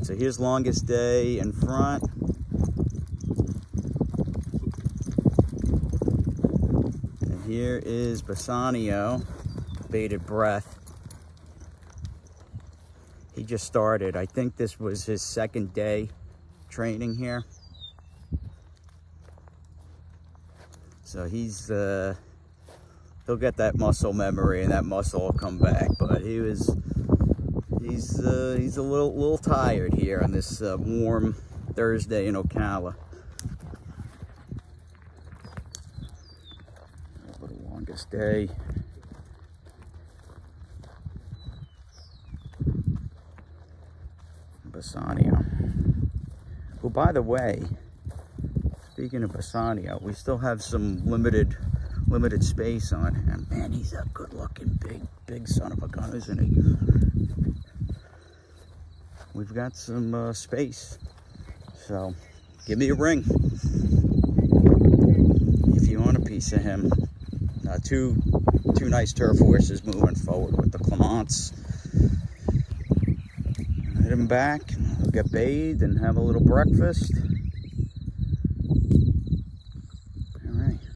right, so here's longest day in front. And here is Bassanio, bated breath. He just started. I think this was his second day training here. So he's, uh, he'll get that muscle memory and that muscle will come back. But he was, he's, uh, he's a little, little tired here on this uh, warm Thursday in Ocala. The longest day. Bassanio. Who, by the way, speaking of Bassanio, we still have some limited limited space on him. Man, he's a good-looking, big, big son of a gun, isn't he? We've got some uh, space. So, give me a ring. If you want a piece of him. Uh, two, two nice turf horses moving forward with the Clements him back, get bathed and have a little breakfast.